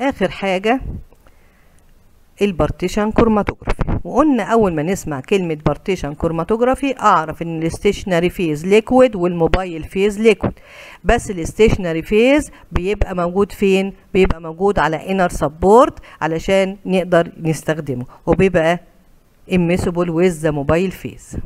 آخر حاجة ال partition chromatography وقلنا أول ما نسمع كلمة partition chromatography أعرف إن ال stationary phase liquid وال mobile phase liquid. بس ال stationary phase بيبقى موجود فين؟ بيبقى موجود على inert support علشان نقدر نستخدمه وبيبقى immiscible with the mobile phase.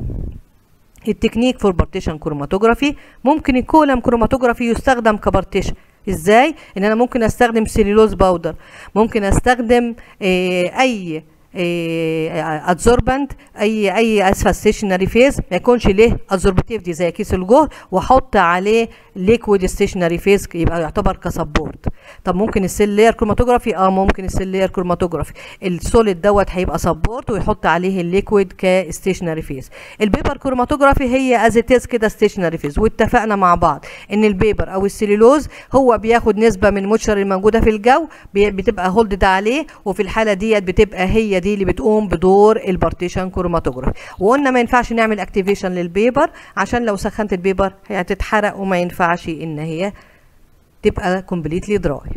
ال technique for partition chromatography ممكن ال column chromatography يستخدم ك partition. إزاي؟ إن أنا ممكن أستخدم cellulose powder ممكن أستخدم إيه أي adsorbent أي أي اسفه stationary phase ما يكونش ليه adsorptive زي kieselguhr وأحط عليه liquid stationary phase يبقى يعتبر ك support. طب ممكن ال thin layer chromatography آه ممكن ال thin layer chromatography ال solid دوت هيبقى support ويحط عليه ال liquid ك stationary phase ال paper chromatography هي as it كده stationary phase واتفقنا مع بعض إن ال paper أو السليلوز هو بياخد نسبة من ال moisture الموجودة في الجو بتبقى holded عليه وفي الحالة ديت بتبقى هي دي اللي بتقوم بدور ال partition chromatography وقلنا ما ينفعش نعمل activation لل paper عشان لو سخنت ال paper هتتحرق وما ينفعش إن هي تبقى completely dry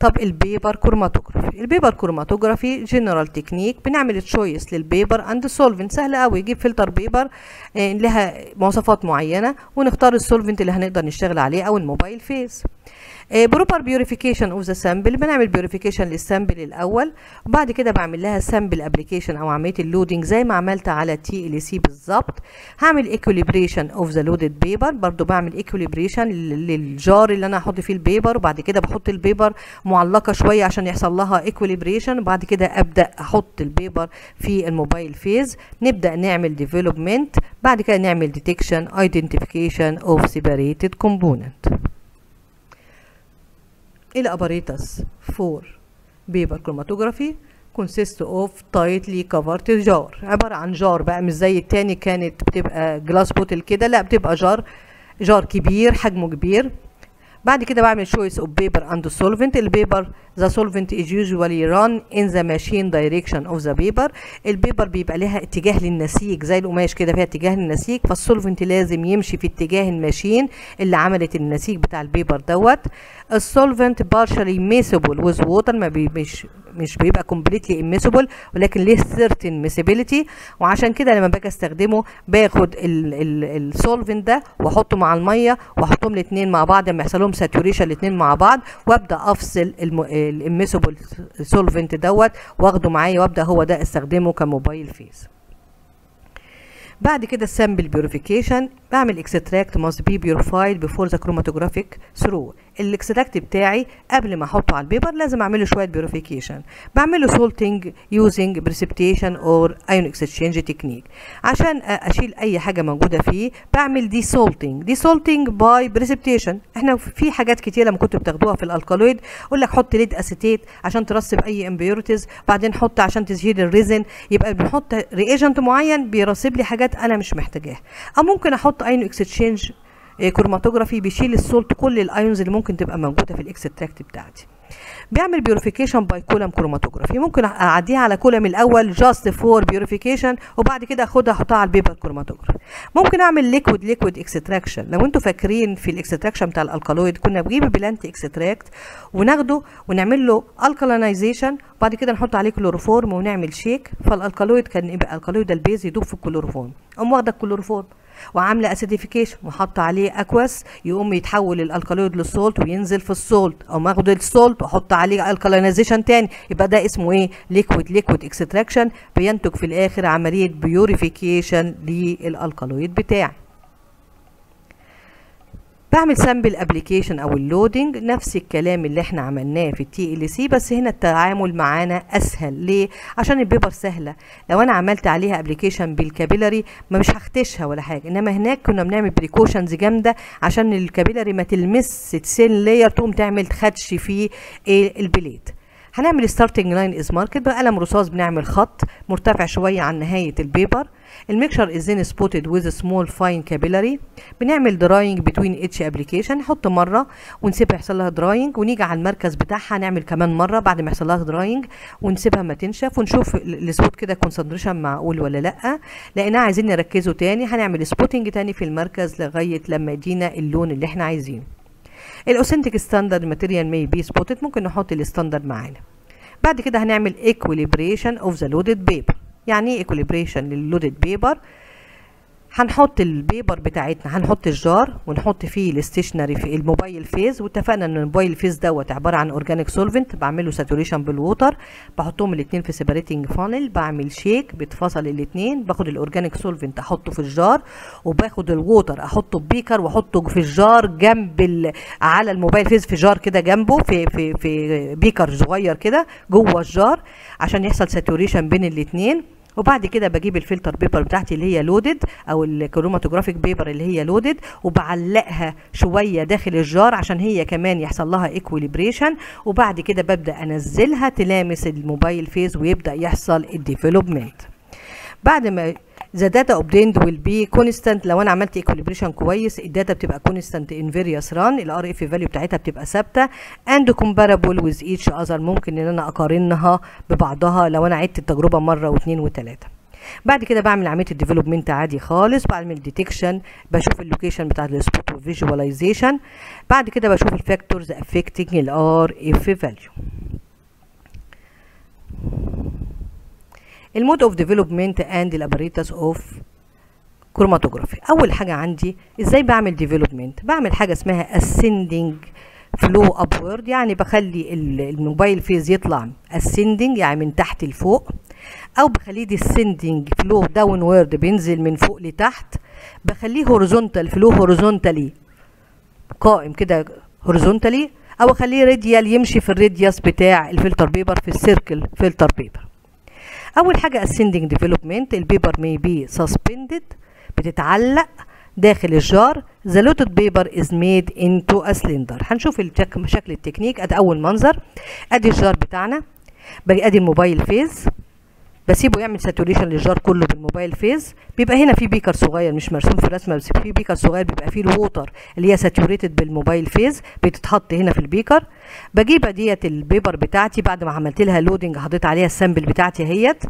طب ال paper chromatography ال paper chromatography general technique بنعمل choice لل paper and solvent سهل قوي. يجيب filter paper لها مواصفات معينة ونختار ال solvent اللي هنقدر نشتغل عليه أو ال mobile phase proper purification of the sample. بنعمل purification لل sample الأول. وبعد كده بعمل لها sample application أو عملية ال loading زي ما عملت على TLC بالظبط. هعمل equilibration of the loaded paper برضو بعمل equilibration لل jar اللي أنا هحط فيه ال paper وبعد كده بحط ال paper معلقة شوية عشان يحصل لها equilibration وبعد كده أبدأ أحط ال paper في ال mobile phase. نبدأ نعمل development بعد كده نعمل detection identification of separated component ال apparatus for paper chromatography consist of tightly covered jar. عبارة عن jar بقى مش زي التاني كانت بتبقى glass bottle كده لا بتبقى jar jar كبير حجمه كبير. بعد كده بعمل choice of paper and solvent. ال paper the solvent is usually run in the machine direction of the paper. ال paper بيبقى لها اتجاه للنسيج زي القماش كده فيها اتجاه للنسيج فال solvent لازم يمشي في اتجاه ال machine اللي عملت النسيج بتاع ال paper دوت. ال solvent partially miscible with water ما بي مش بيبقى completely immiscible ولكن ليه certain miscibility. وعشان كده لما باجي استخدمه باخد ال solvent ده واحطه مع المية واحطهم الاثنين مع بعض لما يحصل لهم saturation الاثنين مع بعض وأبدأ أفصل ال immiscible solvent دوت واخده معايا وأبدأ هو ده استخدمه ك mobile phase بعد كده ال sample purification بعمل extract must be purified before the chromatographic through ال extract بتاعي قبل ما احطه على ال paper لازم اعمل له شوية purification بعمل له salting using precipitation or ion exchange technique عشان أشيل أي حاجة موجودة فيه بعمل desalting desalting by precipitation إحنا في حاجات كتير لما كنتوا بتاخدوها في ال alkaloid أقول لك حط lead acetate عشان ترسب أي impurities بعدين حط عشان تزهيد ال resin. يبقى بنحط reagent معين بيرسب لي حاجات أنا مش محتاجاها. أو ممكن أحط ion exchange chromatography بيشيل ال salt كل ال ions اللي ممكن تبقى موجودة في ال extract بتاعتي. بيعمل purification by column chromatography ممكن أعديها على column الأول just for purification وبعد كده أخدها أحطها على ال paper chromatography ممكن أعمل liquid liquid extraction لو أنتوا فاكرين في ال extraction بتاع ال alkaloid كنا بنجيب plant extract وناخده ونعمل له alkalinization وبعد كده نحط عليه كلوروفورم ونعمل shake فال alkaloid كان يبقى ال alkaloid ال base يدوب في الكلوروفورم. اقوم واخده الكلوروفورم وعاملة acidification وحاطة عليه aqueous يقوم يتحول ال alkaloid لل salt وينزل في ال salt أو ماخد ال salt وأحط عليه alkalinization تاني. يبقى ده اسمه إيه؟ liquid liquid extraction بينتج في الآخر عملية purification لل alkaloid بتاعي. بعمل sample application أو ال loading نفس الكلام اللي إحنا عملناه في ال TLC بس هنا التعامل معانا اسهل. ليه؟ عشان ال paper سهلة. لو أنا عملت عليها application بال capillary ما مش هخدشها ولا حاجة. إنما هناك كنا بنعمل precautions جامدة عشان ال capillary ما تلمس السيل لاير تقوم تعمل خدش في ال plate. هنعمل starting line is marked بقلم رصاص بنعمل خط مرتفع شوية عن نهاية ال paper. ال mixture is then spotted with a small بنعمل drying between each application. نحط مرة ونسيبها يحصل لها drying ونيجي على المركز بتاعها نعمل كمان مرة بعد ما يحصل لها drying ونسيبها ما تنشف. ونشوف ال spot كده concentration معقول ولا لأ. لقيناه عايزين نركزه تاني. هنعمل spotting تاني في المركز لغاية لما يدينا اللون اللي إحنا عايزينه. ال authentic standard material may be spotted ممكن نحط ال standard معانا. بعد كده هنعمل equilibration of the loaded paper. يعني إيه equilibration لل loaded paper هنحط ال paper بتاعتنا هنحط ال jar ونحط فيه ال stationary في ال mobile phase واتفقنا إن ال mobile phase دوت عبارة عن organic solvent بعمله saturation بال water بحطهم الاثنين في separating funnel بعمل shake بيتفصل الاثنين باخد ال organic solvent أحطه في ال jar وباخد ال water أحطه beaker وأحطه في ال jar جنب ال... على ال mobile phase في jar كده جنبه في في في beaker صغير كده جوه ال jar عشان يحصل saturation بين الاثنين وبعد كده بجيب ال filter paper بتاعتي اللي هي loaded أو ال chromatographic paper اللي هي loaded وبعلقها شوية داخل ال jar عشان هي كمان يحصل لها equilibration وبعد كده ببدأ أنزلها تلامس ال mobile phase ويبدأ يحصل ال development بعد ما the data obtained will be constant. لو أنا عملت equilibration كويس ال data بتبقى constant in various run. ال Rf value بتاعتها بتبقى ثابتة. and comparable with each other. ممكن إن أنا أقارنها ببعضها لو أنا عدت التجربة مرة واثنين وثلاثة. بعد كده بعمل عملية ال development عادي خالص. بعمل detection بشوف ال location بتاع ال spot وال visualization بعد كده بشوف ال factors affecting ال Rf value ال mode of development and ال apparatus of chromatography أول حاجة عندي إزاي بعمل development بعمل حاجة اسمها ascending flow upward يعني بخلي ال mobile phase يطلع ascending يعني من تحت لفوق أو بخليه descending flow downward بينزل من فوق لتحت بخليه horizontal flow horizontally قائم كده horizontally أو أخليه radial يمشي في ال radius بتاع ال filter paper في ال circle filter paper أول حاجة ascending development ال paper may be suspended بتتعلق داخل ال jar. The loaded paper is made into a cylinder. هنشوف شكل التكنيك ادي أول منظر. أدي ال jar بتاعنا. أدي ال mobile phase بسيبه يعمل saturation لل jar كله بال mobile phase. بيبقى هنا في beaker صغير مش مرسوم في الرسمه بس في beaker صغير بيبقى فيه ال water اللي هي saturated بال mobile phase بتتحط هنا في ال beaker بجيب ديت ال paper بتاعتي بعد ما عملت لها loading حطيت عليها ال sample بتاعتي اهيت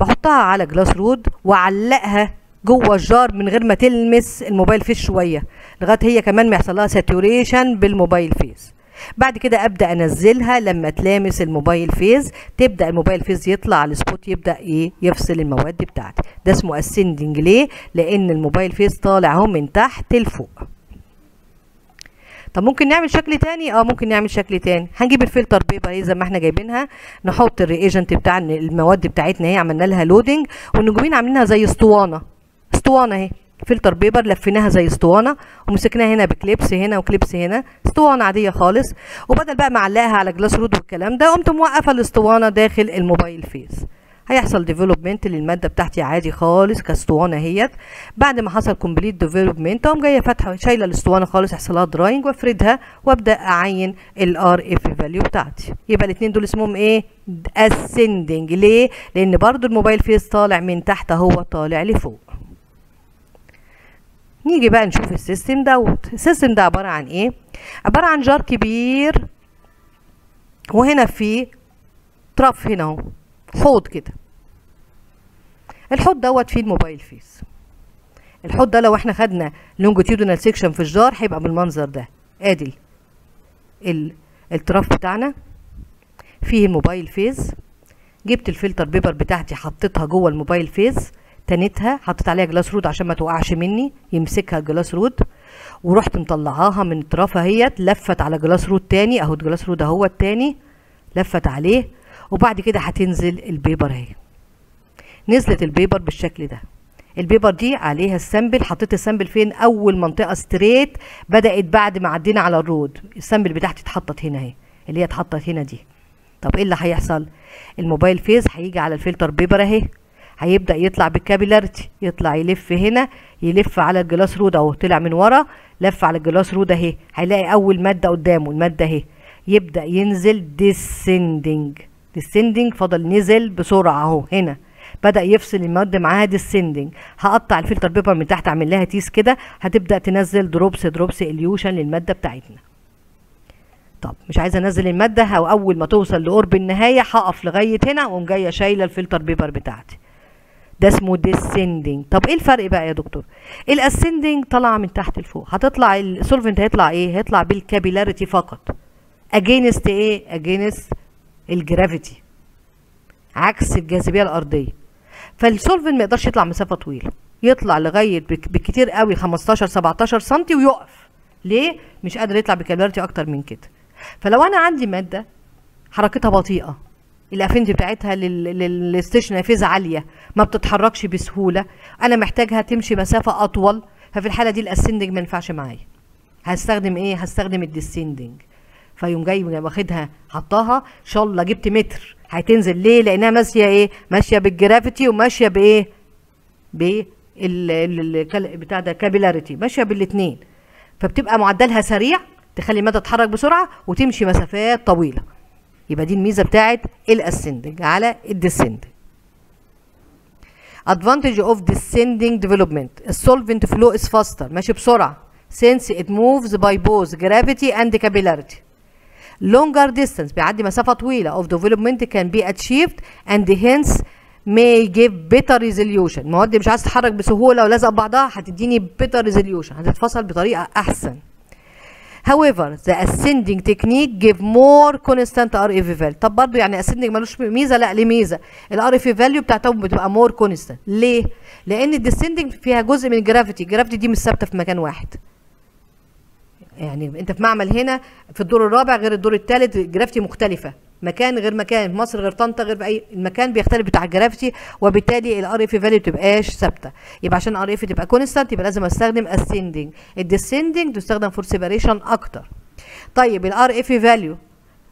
بحطها على glass rod وأعلقها جوه ال jar من غير ما تلمس ال mobile phase شوية لغاية هي كمان ما يحصل لها saturation بال mobile phase. بعد كده أبدأ أنزلها لما تلامس ال mobile phase. تبدأ ال mobile phase يطلع على ال spot يبدأ إيه؟ يفصل المواد بتاعتي. ده اسمه ascending ليه؟ لأن ال mobile phase طالع أهو من تحت لفوق. طب ممكن نعمل شكل تاني؟ آه ممكن نعمل شكل تاني. هنجيب ال filter paper إيه زي ما إحنا جايبينها. نحط ال reagent بتاع المواد بتاعتنا اهي عملنا لها loading والنجومين عاملينها زي اسطوانة. اسطوانة أهي. filter paper لفيناها زي اسطوانة ومسكناها هنا ب clips هنا و clips هنا اسطوانة عادية خالص. وبدل بقى ما اعلقها على glass rod والكلام ده قمت موقفة الاسطوانة داخل ال mobile phase هيحصل development للمادة بتاعتي عادي خالص كاسطوانة اهيت بعد ما حصل complete development أقوم جاية فاتحة شايلة الاسطوانة خالص يحصل لها drying وافردها وأبدأ أعين ال RF value بتاعتي. يبقى الاثنين دول اسمهم إيه؟ ascending ليه؟ لأن برضو ال mobile phase طالع من تحت أهو طالع لفوق. نيجي بقى نشوف ال system دوت. ال system ده عبارة عن إيه؟ عبارة عن jar كبير وهنا في طرف هنا أهو حوض كده. الحوض دوت فيه ال mobile phase. الحوض ده لو إحنا خدنا longitudinal section في ال jar هيبقى بالمنظر ده. آدي ال trough بتاعنا فيه ال mobile phase جبت ال filter paper بتاعتي حطيتها جوه ال mobile phase تنتها حطيت عليها glass rod عشان ما توقعش مني يمسكها glass rod ورحت مطلعاها من ال trough اهيت لفت على glass rod تاني اهو glass rod اهو التاني لفت عليه. وبعد كده هتنزل ال paper اهي. نزلت ال paper بالشكل ده. ال paper دي عليها ال sample. حطيت ال sample فين؟ أول منطقة straight بدأت بعد ما عدينا على ال rod ال sample بتاعتي اتحطت هنا اهي اللي هي اتحطت هنا دي. طب إيه اللي هيحصل؟ ال mobile phase هيجي على ال filter paper اهي. هيبدأ يطلع بال capillarity يطلع يلف هنا يلف على ال glass rod أهو طلع من ورا لف على ال glass rod أهي هيلاقي أول مادة قدامه المادة أهي. يبدأ ينزل descending descending فضل نزل بسرعة أهو هنا. بدأ يفصل الماده معاها descending هقطع ال filter paper من تحت أعمل لها teeth كده. هتبدأ تنزل drops drops elution للمادة بتاعتنا. طب مش عايزة أنزل المادة أو أول ما توصل لقرب النهاية هقف لغاية هنا واقوم جاية شايلة ال filter paper بتاعتي. ده اسمه descending. طب إيه الفرق بقى يا دكتور؟ ال ascending طالعة من تحت لفوق. هتطلع ال solvent هيطلع إيه؟ هيطلع بال capillarity فقط. Against إيه؟ Against ال gravity عكس الجاذبية الأرضية. فال solvent ما يقدرش يطلع مسافة طويلة. يطلع لغاية بالكتير قوي 15 17 سم ويقف. ليه؟ مش قادر يطلع ب capillarity أكتر من كده. فلو أنا عندي مادة حركتها بطيئة ال affinity بتاعتها لل stationary phase عالية ما بتتحركش بسهولة. أنا محتاجها تمشي مسافة أطول ففي الحالة دي ال ascending ما ينفعش معايا. هستخدم إيه؟ هستخدم ال descending فيقوم جاي واخدها حطاها إن شاء الله جبت متر. هتنزل ليه؟ لأنها ماشية إيه؟ ماشية بال gravity وماشية بإيه؟ ب بتاع ده capillarity ماشية بالاثنين فبتبقى معدلها سريع تخلي المادة تتحرك بسرعة وتمشي مسافات طويلة. يبقى دي الميزه بتاعت ال ascending على ال descending advantage of descending development ال solvent flow is faster ماشي بسرعة since it moves by both gravity and capillarity longer distance بيعدي مسافه طويله of development can be achieved and hence may give better resolution المواد مش عايز تتحرك بسهوله ولازقه ببعضها هتديني better resolution هتتفصل بطريقه احسن However, the ascending technique give more constant RF value. طب برضه يعني ascending ملوش ميزة؟ لا ليه ميزة. ال RF value بتاعتهم بتبقى more constant. ليه؟ لأن ال descending فيها جزء من ال gravity، ال gravity دي مش ثابتة في مكان واحد. يعني أنت في معمل هنا في الدور الرابع غير الدور الثالث ال gravity مختلفة مكان غير مكان في مصر غير طنطا غير في أي المكان بيختلف بتاع ال gravity وبالتالي ال RF value بتبقاش ثابتة. يبقى عشان RF تبقى constant يبقى لازم أستخدم ascending ال descending تستخدم for separation أكتر. طيب ال RF value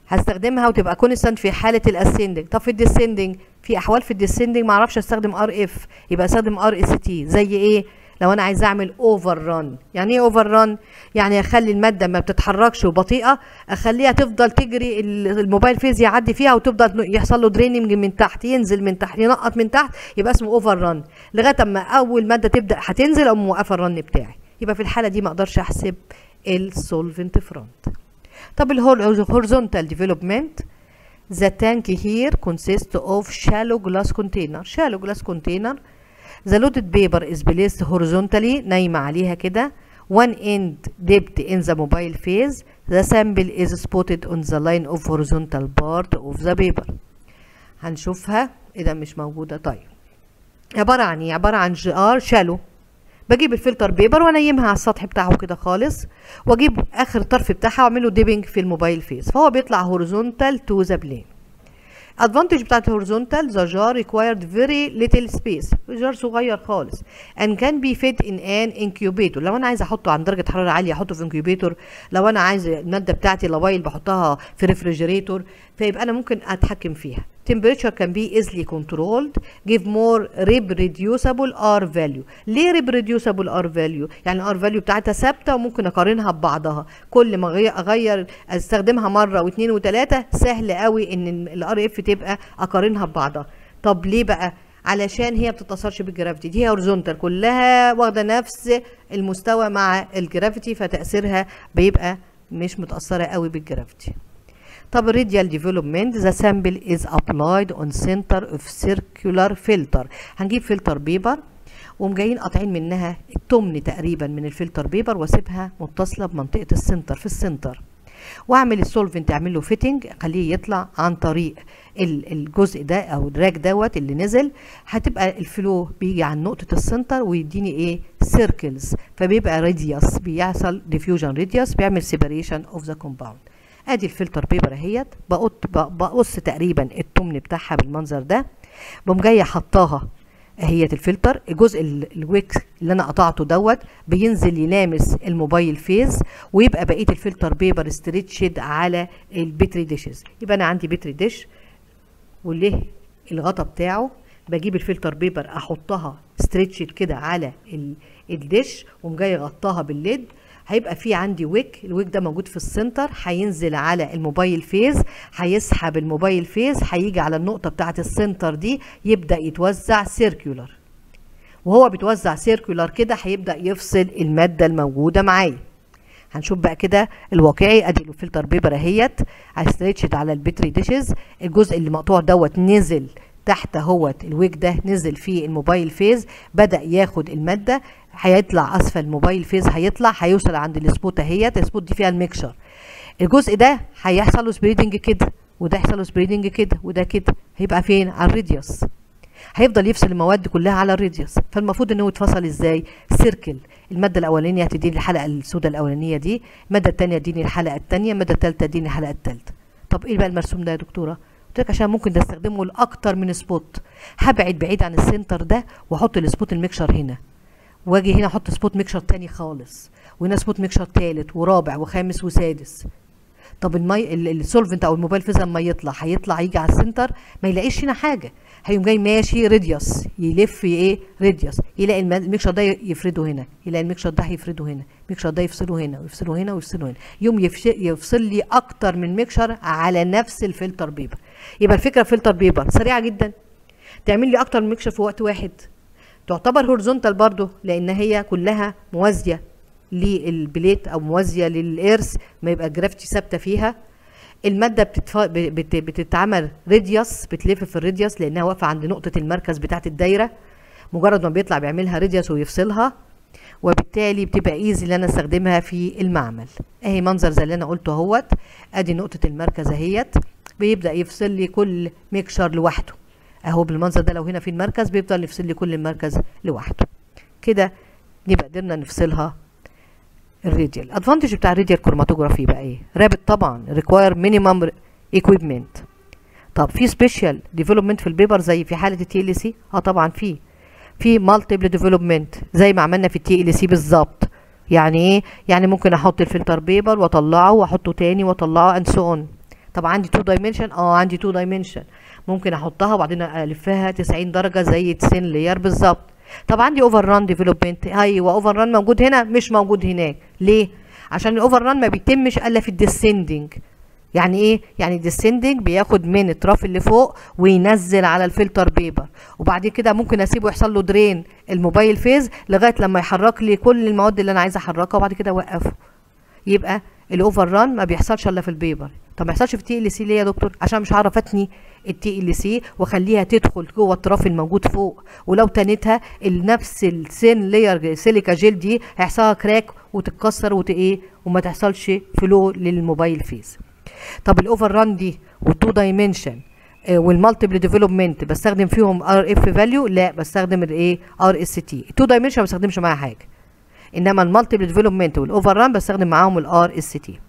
هستخدمها وتبقى constant في حالة ال ascending طب في ال descending في أحوال في ال descending ما أعرفش أستخدم RF يبقى أستخدم RST زي إيه؟ لو أنا عايز أعمل over run يعني إيه over run يعني أخلي المادة ما بتتحركش وبطيئة أخليها تفضل تجري ال mobile phase يعدي فيها وتفضل يحصل له draining من تحت ينزل من تحت ينقط من تحت يبقى اسمه over run لغاية أما أول مادة تبدأ هتنزل أقوم موقفة ال run بتاعي. يبقى في الحالة دي ما أقدرش أحسب ال solvent front طب ال horizontal development The tank here consists of shallow glass container. Shallow glass container The loaded paper is placed horizontally نايمة عليها كده. One end dipped in the mobile phase. The sample is spotted on the line of horizontal part of the paper. هنشوفها. إذا مش موجودة. طيب. عبارة عن إيه؟ عبارة عن جي آر شالو بجيب الفلتر بيبر وأنيمها على السطح بتاعه كده خالص. وأجيب آخر الطرف بتاعها وأعمله dipping في ال mobile phase فهو بيطلع horizontal to the plane advantage بتاعت horizontal the jar required very little space. jar صغير خالص. And can be fed in an incubator. لو أنا عايزه أحطه عند درجة حرارة عالية أحطه في incubator لو أنا عايز المادة بتاعتي لوايل بحطها في refrigerator فيبقى أنا ممكن أتحكم فيها. Temperature can be easily controlled give more reproducible R value. ليه reproducible R value يعني R value بتاعتها ثابتة وممكن أقارنها ببعضها. كل ما أغير أستخدمها مرة واثنين وثلاثة سهل قوي إن ال RF تبقى أقارنها ببعضها. طب ليه بقى؟ علشان هي بتتأثرش بال gravity دي horizontal كلها واخدة نفس المستوى مع ال gravity فتأثيرها بيبقى مش متأثرة قوي بال gravity طب ال radial development the sample is applied on center of circular filter هنجيب filter paper ومجايين قاطعين منها التمن تقريبا من ال filter paper وأسيبها متصلة بمنطقة ال center في ال center وأعمل ال solvent أعمل له fitting أخليه يطلع عن طريق الجزء ده أو ال rack دوت اللي نزل. هتبقى ال flow بيجي عن نقطة ال center ويديني إيه؟ circles فبيبقى radius بيحصل diffusion radius بيعمل separation of the compound ادي ال filter paper اهيت بقص تقريبا التمن بتاعها بالمنظر ده بقوم جاية حطاها اهيت الفلتر الجزء ال wicks اللي أنا قطعته دوت بينزل يلامس ال mobile phase ويبقى بقية ال filter paper stretched على ال petri dishes. يبقى أنا عندي petri dish وليه الغطا بتاعه بجيب ال filter paper أحطها stretched كده على ال dish وقوم جاي غطاها بال lid هيبقى في عندي wick ال wick ده موجود في ال center هينزل على ال mobile phase هيسحب ال mobile phase هيجي على النقطة بتاعه ال center دي يبدأ يتوزع circular وهو بيتوزع circular كده هيبدأ يفصل المادة الموجودة معايا. هنشوف بقى كده الواقعي أدي ال filter paper أهيت ه stretched على ال petri dishes الجزء اللي مقطوع دوت نزل تحت أهوت ال wick ده نزل فيه ال mobile phase بدأ ياخد المادة. هيطلع أسفل ال mobile phase هيطلع هيوصل عند ال spot أهيت ال spot دي فيها ال mixture. الجزء ده هيحصل له spreading كده وده يحصل له spreading كده وده كده. هيبقى فين؟ على ال radius هيفضل يفصل المواد كلها على ال radius فالمفروض ان هو يتفصل إزاي؟ circle المادة الأولانية هتديني الحلقة السوداء الأولانية دي المادة الثانية تديني الحلقة الثانية المادة الثالثه تديني الحلقة الثالثه طب إيه بقى المرسوم ده يا دكتورة؟ قلت لك عشان ممكن نستخدمه لأكتر من spot هبعد بعيد عن ال center ده وأحط ال spot ال mixture هنا. واجي هنا أحط spot mixture تاني خالص وهنا spot mixture تالت ورابع وخامس وسادس. طب المي ال solvent أو ال mobile phase لما يطلع هيطلع يجي على ال center ما يلاقيش هنا حاجة. هيقوم جاي ماشي radius يلف إيه radius يلاقي ال mixture ده يفرده هنا يلاقي ال mixture ده هيفرده هنا ال mixture ده يفصله هنا ويفصله هنا ويفصله هنا. يوم يفصل لي أكتر من mixture على نفس ال filter paper يبقى الفكرة filter paper سريعة جدا. تعمل لي أكتر من mixture في وقت واحد. تعتبر horizontal برضو لأن هي كلها موازية لل plate أو موازية لل earth ما يبقى gravity ثابتة فيها. المادة بتتف... بت... بتتعمل radius بتلف في ال radius لأنها واقفة عند نقطة المركز بتاعة الدايرة. مجرد ما بيطلع بيعملها radius ويفصلها وبالتالي بتبقى easy اللي أنا أستخدمها في المعمل. أهي منظر زي اللي أنا قلته أهوت. أدي نقطة المركز أهيت. بيبدأ يفصل لي كل mixture لوحده. أهو بالمنظر ده لو هنا في المركز بيفضل يفصل لي كل المركز لوحده. كده نبقى قدرنا نفصلها ال radial. ال advantage بتاع ال radial chromatography بقى إيه؟ rapid طبعا require minimum equipment طب في special development في ال paper زي في حالة ال TLC آه طبعا في. في multiple development زي ما عملنا في ال TLC بالظبط. يعني إيه؟ يعني ممكن أحط ال filter paper وأطلعه وأحطه تاني وأطلعه and so طب عندي 2 dimension آه عندي 2 dimension ممكن أحطها وبعدين ألفها 90 درجة زي thin layer بالظبط. طب عندي over run development أيوه over run موجود هنا مش موجود هناك. ليه؟ عشان ال over run ما بيتمش إلا في ال descending يعني إيه؟ يعني ال descending بياخد من الطرف اللي فوق وينزل على ال filter paper وبعد كده ممكن أسيبه يحصل له drain ال mobile phase لغاية لما يحرك لي كل المواد اللي أنا عايزه أحركها وبعد كده أوقفه. يبقى ال over run ما بيحصلش إلا في ال paper. طب ما يحصلش في ال TLC ليه يا دكتور؟ عشان مش هعرف أتني ال TLC وأخليها تدخل جوه الطرف الموجود فوق. ولو تنتها نفس ال thin layer silica gel دي هيحصلها crack وتتكسر وت إيه وما تحصلش flow لل mobile phase طب ال over run دي وال two dimension وال multiple development بستخدم فيهم RF value لا بستخدم الايه RST ال two dimension ما بستخدمش معاها حاجة. إنما ال multiple development وال over run بستخدم معاهم ال RST.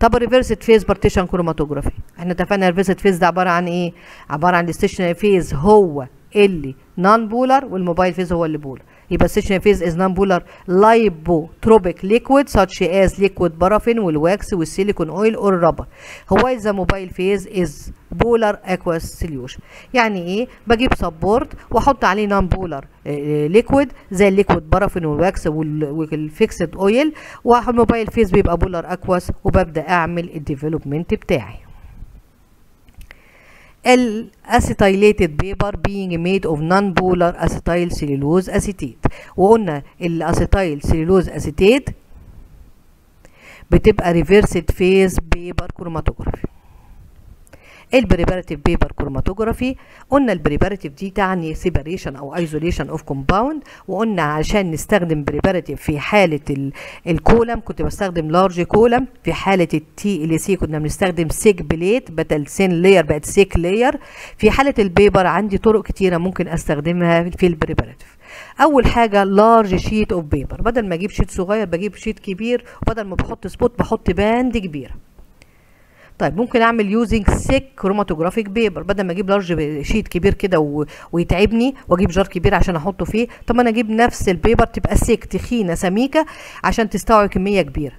طب ال reversed phase partition chromatography إحنا اتفقنا ال reversed phase ده عبارة عن إيه؟ عبارة عن ال stationary phase هو اللي non-polar وال mobile phase هو اللي polar يبقى ال stationary phase is non-polar lipotropic liquid such as liquid paraffin وال wax وال silicone oil or rubber هو the mobile phase is polar aqueous solution يعني إيه؟ بجيب support وأحط عليه non-polar liquid زي ال liquid paraffin وال wax وال fixed oil وال mobile phase بيبقى polar aqueous وببدأ أعمل ال development بتاعي. ال acetylated paper being made of non-polar acetyl cellulose acetate. وقلنا ال acetyl cellulose acetate بتبقى reversed phase paper chromatography ال preparative paper chromatography قلنا ال preparative دي تعني separation أو isolation of compound وقلنا عشان نستخدم preparative في حالة ال column كنت بستخدم large column في حالة ال TLC كنا بنستخدم thick plate بدل thin layer بقت thick layer في حالة ال paper عندي طرق كتيرة ممكن أستخدمها في ال preparative. أول حاجة large sheet of paper بدل ما أجيب sheet صغير بجيب sheet كبير وبدل ما بحط spot بحط band كبيرة. طيب ممكن أعمل using thick chromatographic paper بدل ما أجيب large sheet كبير كده و... ويتعبني وأجيب jar كبير عشان أحطه فيه. طب أنا أجيب نفس ال paper تبقى thick تخينة سميكة عشان تستوعب كمية كبيرة.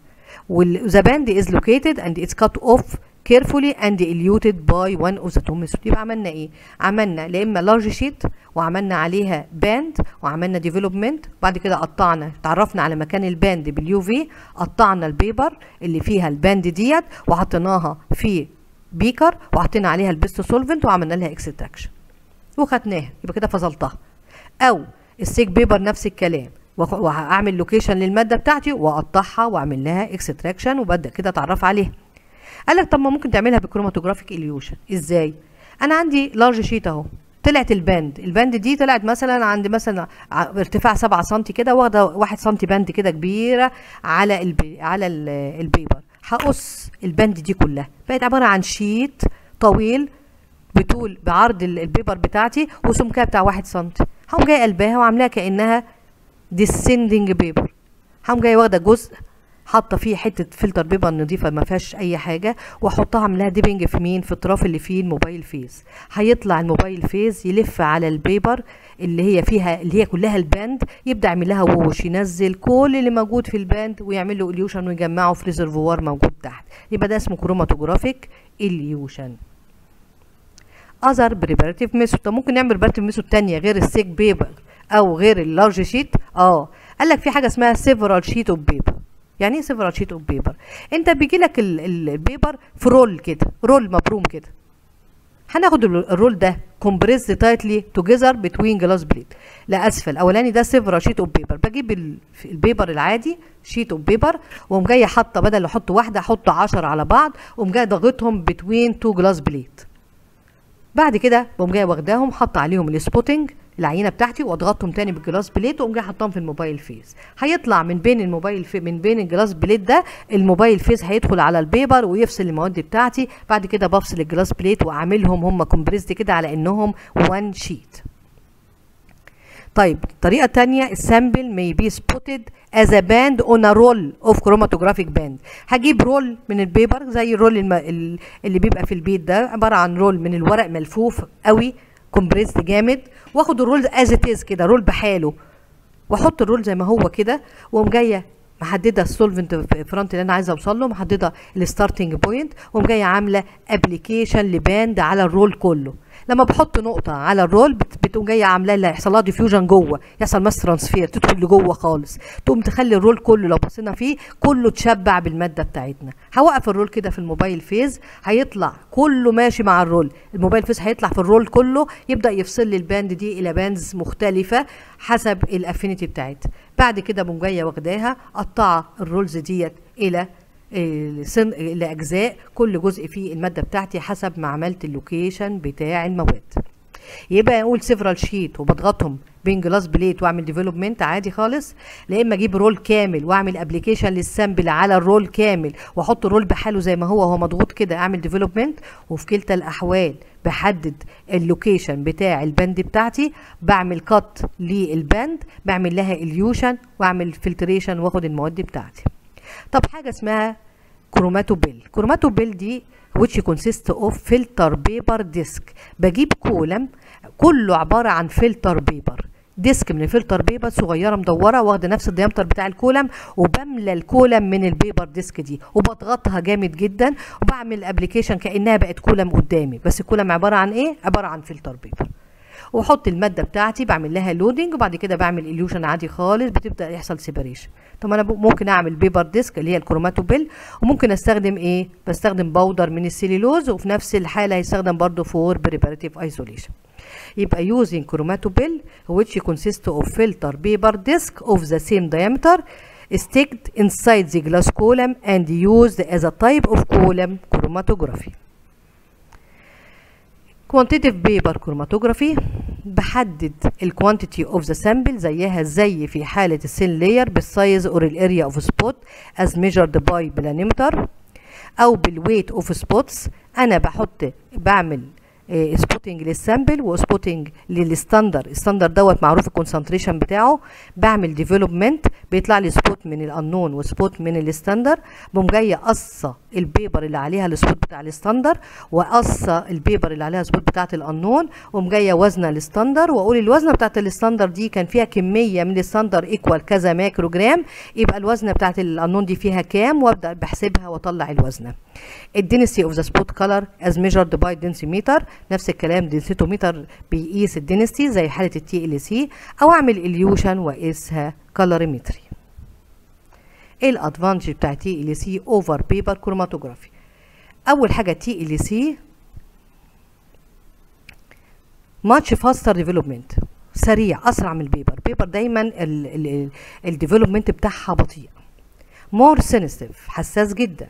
و the band is located and it's cut off carefully and eluted by one of the two methods. يبقى عملنا إيه؟ عملنا لا إما large sheet وعملنا عليها band وعملنا development بعد كده قطعنا تعرفنا على مكان ال band بال UV قطعنا ال paper اللي فيها ال band ديت وحطيناها في beaker وحطينا عليها ال best solvent وعملنا لها extraction وخدناها يبقى كده فصلتها. أو ال thick paper نفس الكلام وهعمل location للمادة بتاعتي واقطعها وأعمل لها extraction وببدا كده أتعرف عليها. قال لك طب ما ممكن تعملها ب chromatographic elution. إزاي؟ أنا عندي large sheet أهو. طلعت ال band ال band دي طلعت مثلا عند مثلا ارتفاع 7 سم كده واخدة 1 سم band كده كبيرة على البي على ال- ال paper. هقص ال band دي كلها. بقت عبارة عن sheet طويل بطول بعرض ال- ال paper بتاعتي وسمكها بتاع 1 سم هقوم جاية قلباها وعاملاها كأنها descending paper هقوم جاية واخدة جزء حاطة فيه حتة filter paper نظيفه ما فيهاش أي حاجة وأحطها عاملاها dipping في مين؟ في الطرف اللي فيه ال mobile phase هيطلع ال mobile phase يلف على ال paper اللي هي فيها اللي هي كلها ال band يبدأ يعمل لها wash ينزل كل اللي موجود في ال band ويعمل له elution ويجمعه في reservoir موجود تحت. يبقى ده اسمه chromatographic elution other preparative method طب ممكن نعمل preparative method تانية غير ال thick paper أو غير ال large sheet آه. قال لك في حاجة اسمها several sheet of paper يعني إيه several sheet of paper انت بيجي لك ال paper في roll كده roll مبروم كده. هناخد ال- ال roll ده compress tightly together between glass plate لأسفل. الاولاني ده several sheet of paper بجيب ال paper العادي sheet of paper وأقوم جاية حاطة بدل أحط واحدة أحط 10 على بعض وأقوم جاية ضاغطهم between two glass plate بعد كده بقوم جاية واخداهم حاطة عليهم ال spotting العينة بتاعتي واضغطهم تاني بال glass plate وأقوم جاية حاطاهم في ال mobile phase. هيطلع من بين الموبايل في من بين ال glass plate ده ال mobile phase هيدخل على ال paper ويفصل المواد بتاعتي. بعد كده بفصل ال glass plate وأعملهم هم compressed كده على إنهم one sheet طيب طريقة تانية ال sample may be spotted as a band on a roll of chromatographic band. هجيب roll من ال paper زي ال roll اللي بيبقى في البيت ده عبارة عن roll من الورق ملفوف قوي compressed جامد واخد ال roll as it كده roll بحاله. واحط ال roll زي ما هو كده واقوم جاية محددة ال solvent front اللي أنا عايزة أوصل له محددة ال starting point واقوم جاية عاملة application ل band على ال roll كله. لما بحط نقطة على ال roll بت- بتقوم جاية عاملة لها يحصل لها diffusion جوه يحصل mass transfer تدخل لجوه خالص تقوم تخلي ال roll كله لو بصينا فيه كله تشبع بالمادة بتاعتنا. هوقف ال roll كده في ال mobile phase هيطلع كله ماشي مع ال roll. ال mobile phase هيطلع في ال roll كله يبدأ يفصل لي ال band دي إلى bands مختلفة حسب ال affinity بتاعتها. بعد كده بقوم جاية واخداها قطعة ال rolls ديت إلى لاجزاء كل جزء فيه المادة بتاعتي حسب ما عملت ال location بتاع المواد. يبقى أقول several sheet وبضغطهم بين glass plate وأعمل development عادي خالص لا إما أجيب roll كامل وأعمل application لل sample على ال roll كامل وأحط ال roll بحاله زي ما هو هو مضغوط كده أعمل development وفي كلتا الأحوال بحدد ال location بتاع ال band بتاعتي بعمل cut لل band بعمل لها elution وأعمل filtration وأخد المواد بتاعتي. طب حاجة اسمها chromatopile chromatopile دي which consists of filter paper disk. بجيب column كله عبارة عن filter paper disk من ال filter paper صغيرة مدورة واخدة نفس ال diameter بتاع ال column وبملى ال column من ال paper disk دي. وبضغطها جامد جدا وبعمل application كأنها بقت column قدامي. بس ال column عبارة عن إيه؟ عبارة عن filter paper واحط المادة بتاعتي بعمل لها loading وبعد كده بعمل elution عادي خالص بتبدأ يحصل separation طب أنا ممكن أعمل paper disk اللي هي ال chromatopile وممكن أستخدم إيه؟ بستخدم باودر من السيلولوز وفي نفس الحالة هيستخدم برضو فور بريباراتيف ايزوليشن يبقى using chromatopil which consists of filter paper disc of the same diameter sticked inside the glass column and used as a type of column chromatography. Quantitative paper chromatography بحدد ال quantity of the sample زيها زي في حالة السيل layer بالسايز or الاريا of spot as measured by planimeter أو بال weight of spots أنا بحط بعمل سبوتنج للسامبل وسبوتنج للستاندر. الستاندر دوت معروف ال concentration بتاعه. بعمل development بيطلع لي spot من ال unknown و spot من ال standard بقوم جاية قصة ال paper اللي عليها ال spot بتاع ال standard وقصة ال paper اللي عليها ال spot بتاعت ال unknown وقوم جاية وزنة ال standard وأقول الوزنة بتاعت ال standard دي كان فيها كمية من ال standard equal كذا مايكرو جرام يبقى الوزنة بتاعت الأنون دي فيها كام؟ وأبدأ بحسبها وأطلع الوزنة. ال density of the spot color is measured by densitometer نفس الكلام densitometer بيقيس ال density زي حالة ال TLC أو أعمل elution واقيسها colorimetry إيه ال advantage بتاع TLC over paper chromatography أول حاجة TLC much faster development سريع أسرع من ال paper paper دايما ال development بتاعها بطيء. more sensitive حساس جدا.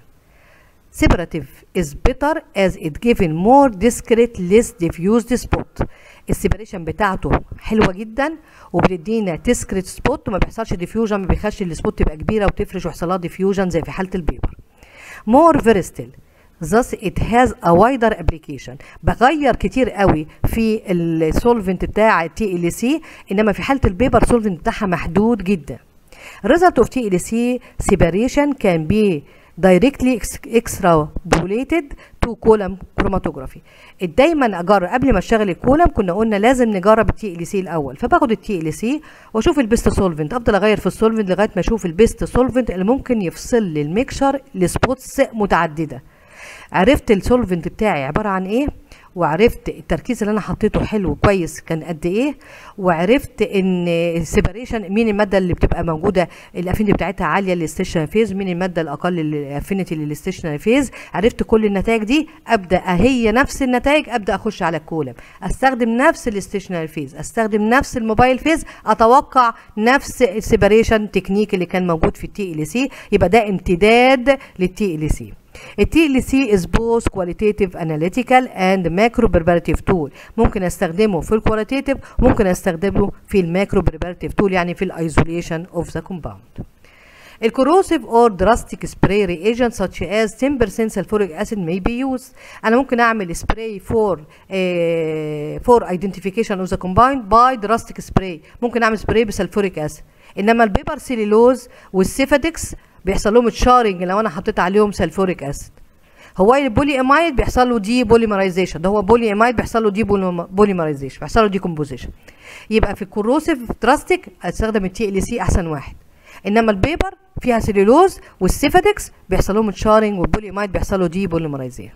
Separation is better as it given more discrete less diffused spot. ال separation بتاعته حلوة جدا وبتدينا discrete spot وما بيحصلش diffusion ما بيخليش ال spot تبقى كبيرة وتفرش ويحصل لها diffusion زي في حالة ال paper. More versatile thus it has a wider application. بغير كتير قوي في ال solvent بتاع ال TLC إنما في حالة ال paper solvent بتاعها محدود جدا. Result of TLC separation can be directly extrapolated to column chromatography. دايما اجرب قبل ما أشتغل ال column كنا قلنا لازم نجرب ال TLC الأول. فباخد ال TLC وأشوف ال best solvent أفضل أغير في ال solvent لغاية ما أشوف ال best solvent اللي ممكن يفصل لي ال mixture ل spots متعددة. عرفت ال solvent بتاعي عبارة عن إيه؟ وعرفت التركيز اللي أنا حطيته حلو كويس كان قد إيه وعرفت إن ال separation مين المادة اللي بتبقى موجودة ال affinity بتاعتها عالية لل stationary phase مين المادة الأقل ال affinity لل stationary phase عرفت كل النتائج دي أبدأ هي نفس النتائج أبدأ أخش على ال column. أستخدم نفس ال stationary phase أستخدم نفس ال mobile phase أتوقع نفس ال separation technique اللي كان موجود في ال TLC يبقى ده امتداد لل TLC ال سي از بوث كواليتيف اناليتيكال اند ماكرو بريباراتيف تول ممكن أستخدمه في ال qualitative ممكن أستخدمه في ال macro preparative tool يعني في ال isolation of the compound ال corrosive or drastic spray reagent such as 10% sulfuric acid may be used. أنا ممكن أعمل spray for for identification of the compound by drastic spray ممكن أعمل spray ب sulfuric acid إنما ال paper cellulose وال Sephadex بيحصل لهم charring لو أنا حطيت عليهم sulfuric acid هو ال polyamide بيحصل له depolymerization ده هو polyamide بيحصل له depolymerization بيحصل له decomposition يبقى في ال corrosive drastic استخدم ال TLC أحسن واحد. إنما ال paper فيها cellulose وال Sephadex بيحصل لهم charring وال polyamide بيحصل له depolymerization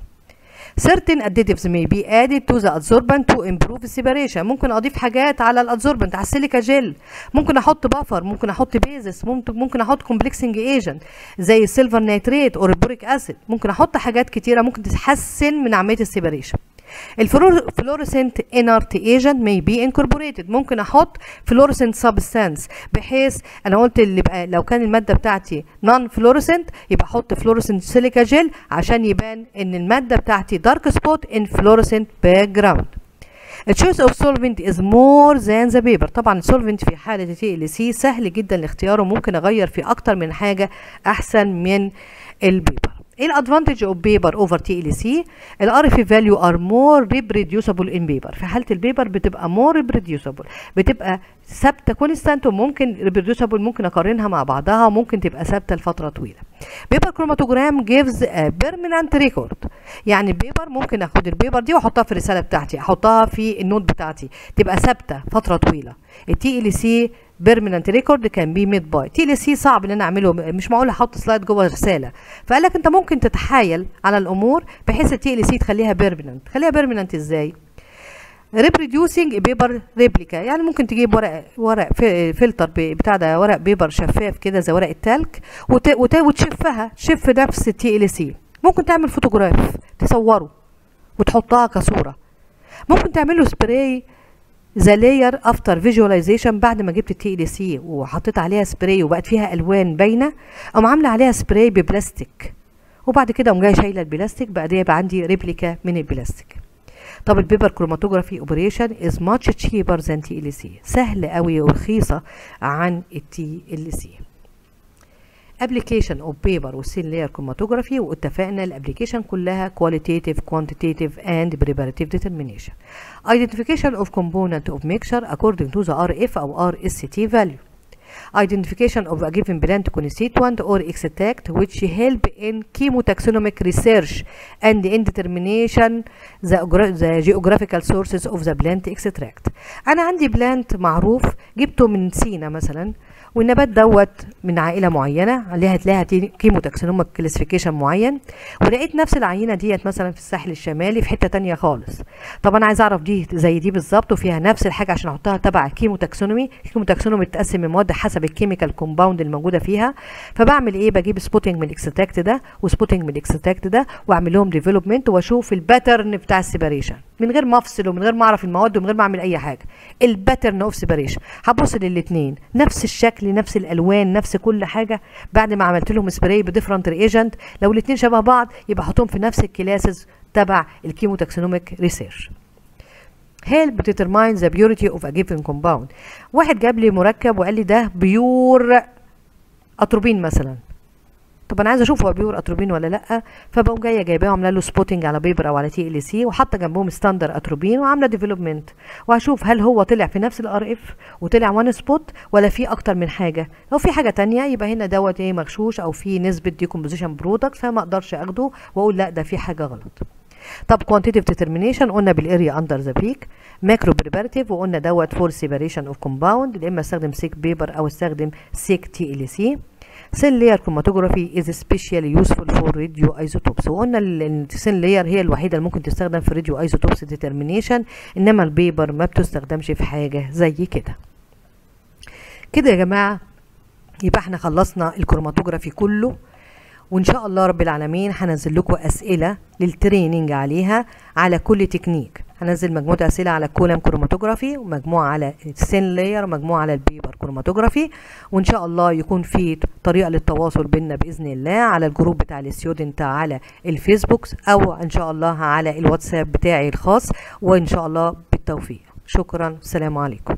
certain additives may be added to the adsorbent to improve separation. ممكن أضيف حاجات على ال adsorbent على ال silica gel ممكن أحط buffer ممكن أحط bases ممكن ممكن أحط complexing agent زي ال silver nitrate أو ال boric acid ممكن أحط حاجات كتيرة ممكن تحسن من عملية ال separation ال fluorescent inert agent may be incorporated. ممكن أحط fluorescent substance بحيث أنا قلت اللي بقى لو كان المادة بتاعتي non fluorescent يبقى أحط fluorescent silica gel عشان يبان إن المادة بتاعتي dark spot in fluorescent background ال choice of solvent is more than the paper طبعا ال solvent في حالة TLC سهل جدا الاختيار وممكن أغير في أكتر من حاجة أحسن من ال paper ال advantage of paper over TLC ال Rf value are more reproducible in paper في حالة ال paper بتبقى more reproducible بتبقى ثابتة constant وممكن reproducible ممكن أقارنها مع بعضها وممكن تبقى ثابتة لفترة طويلة. paper chromatogram gives permanent record يعني ال paper ممكن أخد ال paper دي وأحطها في الرسالة بتاعتي أحطها في ال note بتاعتي تبقى ثابتة فترة طويلة. ال TLC permanent record can be made by TLC صعب إن أنا أعمله. مش معقول أحط slide جوه رساله فقال لك أنت ممكن تتحايل على الأمور بحيث ال TLC تخليها permanent تخليها بيرمننت إزاي؟ reproducing paper replica يعني ممكن تجيب ورق ورق فلتر بتاع ده ورق paper شفاف كده زي ورق. وت... وتشفها. تشف نفس ال TLC ممكن تعمل فوتوغراف تصوره. وتحطها كصورة. ممكن تعمل له spray the layer after visualization بعد ما جبت ال TLC وحطيت عليها سبراي وبقت فيها ألوان باينة أقوم عاملة عليها سبراي ببلاستيك. وبعد كده أقوم جاية شايلة البلاستيك بعدين يبقى عندي replica من البلاستيك. طب ال paper chromatography operation is much cheaper than TLC سهل قوي ورخيصة عن التي ال سي ابلكيشن اوف بيبر والسين لاير كروماتوجرافي واتفقنا الابلكيشن كلها كواليتيف كوانتيتيف اند بريباراتيف ديترمينيشن identification of component of mixture according to the RF أو RST value identification of a given plant constituent or extract which help in chemotaxonomic research and in determination the, geographical sources of the plant extract أنا عندي plant معروف جبته من سينا مثلا والنبات دوت من عائلة معينة عليها هتلاقيها chemotaxonomic classification معين. ولقيت نفس العينة ديت مثلا في الساحل الشمالي في حتة تانية خالص. طب أنا عايز أعرف دي زي دي بالظبط وفيها نفس الحاجة عشان أحطها تبع chemotaxonomy chemotaxonomy بتقسم المواد حسب ال chemical compound الموجودة فيها. فبعمل إيه؟ بجيب spotting من ال extract ده و spotting من ال extract ده وأعمل لهم development وأشوف ال pattern بتاع ال separation من غير ما أفصل ومن غير ما أعرف المواد ومن غير ما أعمل أي حاجة. ال pattern of separation هبص للاثنين نفس الشكل الشكل نفس الألوان نفس كل حاجة. بعد ما عملت لهم spray ب different reagent لو الاثنين شبه بعض يبقى احطهم في نفس ال classes تبع ال chemotaxonomic research help determine the purity of a given compound. واحد جاب لي مركب وقال لي ده pure atropine مثلا. طب أنا عايزه أشوف هو pure atropine ولا لأ. فبقوم جاية جايباه وعاملة له spotting على paper أو على TLC وحاطة جنبهم standard atropine وعاملة development وهشوف هل هو طلع في نفس ال Rf وطلع one spot ولا في أكتر من حاجة. لو في حاجة تانية يبقى هنا دوت إيه مغشوش أو في نسبة decomposition product فما أقدرش أخده وأقول لأ ده في حاجة غلط. طب quantitative determination قلنا بال area under the peak macro preparative وقلنا دوت for separation of compound يا إما استخدم thick paper أو استخدم thick TLC thin layer chromatography is special useful for radioisotopes وقلنا السيل لاير هي الوحيدة اللي ممكن تستخدم في radioisotopes determination إنما ال paper ما بتستخدمش في حاجة زي كده. كده يا جماعة يبقى إحنا خلصنا الكروماتوجرافي كله. وإن شاء الله رب العالمين هنزل لكم أسئلة لل training عليها على كل تكنيك هنزل مجموعة أسئلة على ال column chromatography ومجموعه على ال thin layer ومجموعه على ال paper chromatography وإن شاء الله يكون في طريقة للتواصل بيننا بإذن الله على ال group بتاع ال student على الفيسبوك أو إن شاء الله على الواتساب بتاعي الخاص وإن شاء الله بالتوفيق. شكرا. السلام عليكم.